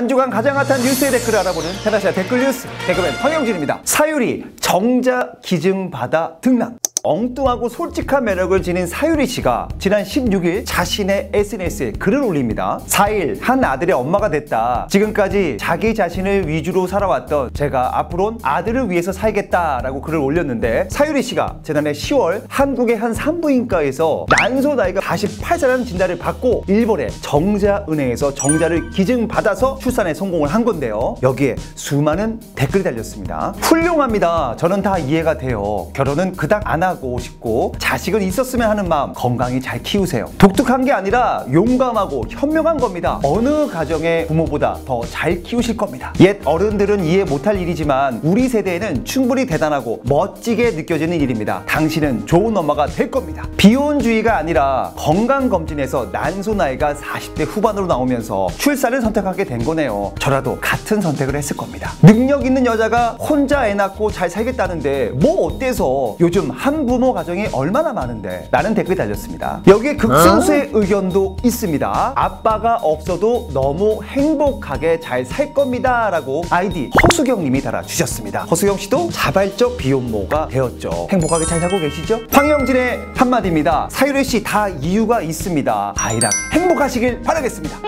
한 주간 가장 핫한 뉴스의 댓글을 알아보는 테라시아 댓글 뉴스 개그맨 황영진입니다. 사유리 정자 기증받아 등락. 엉뚱하고 솔직한 매력을 지닌 사유리 씨가 지난 16일 자신의 SNS에 글을 올립니다. 4일 한 아들의 엄마가 됐다. 지금까지 자기 자신을 위주로 살아왔던 제가 앞으론 아들을 위해서 살겠다라고 글을 올렸는데 사유리 씨가 지난해 10월 한국의 한 산부인과에서 난소 나이가 48세라는 진단을 받고 일본의 정자은행에서 정자를 기증받아서 출산에 성공을 한 건데요. 여기에 수많은 댓글이 달렸습니다. 훌륭합니다. 저는 다 이해가 돼요. 결혼은 그닥 안 하고 싶고 자식은 있었으면 하는 마음 건강히 잘 키우세요. 독특한 게 아니라 용감하고 현명한 겁니다. 어느 가정의 부모보다 더 잘 키우실 겁니다. 옛 어른들은 이해 못할 일이지만 우리 세대에는 충분히 대단하고 멋지게 느껴지는 일입니다. 당신은 좋은 엄마가 될 겁니다. 비혼주의가 아니라 건강검진에서 난소 나이가 40대 후반으로 나오면서 출산을 선택하게 된 거네요. 저라도 같은 선택을 했을 겁니다. 능력 있는 여자가 혼자 애 낳고 잘 살겠다는데 뭐 어때서 요즘 한 부모 가정이 얼마나 많은데 라는 댓글이 달렸습니다. 여기에 극소수의 의견도 있습니다. 아빠가 없어도 너무 행복하게 잘 살 겁니다 라고 아이디 허수경 님이 달아주셨습니다. 허수경 씨도 자발적 비혼모가 되었죠. 행복하게 잘 살고 계시죠? 황영진의 한마디입니다. 사유리 씨 다 이유가 있습니다. 아이랑 행복하시길 바라겠습니다.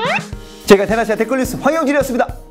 제가 테나시아 댓글 뉴스 황영진이었습니다.